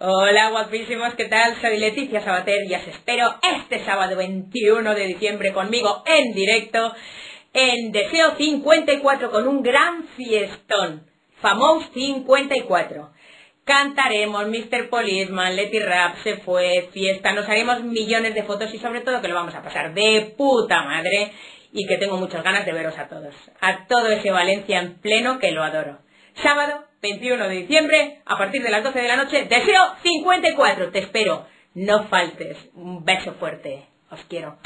Hola guapísimos, ¿qué tal? Soy Leticia Sabater y os espero este sábado 21 de diciembre conmigo en directo en Deseo 54 con un gran fiestón. Famos 54. Cantaremos Mr. Policeman, Letty Rap, se fue, fiesta, nos haremos millones de fotos y sobre todo que lo vamos a pasar de puta madre y que tengo muchas ganas de veros a todos. A todo ese Valencia en pleno que lo adoro. Sábado 21 de diciembre, a partir de las 12 de la noche, Deseo 54. Te espero. No faltes. Un beso fuerte. Os quiero.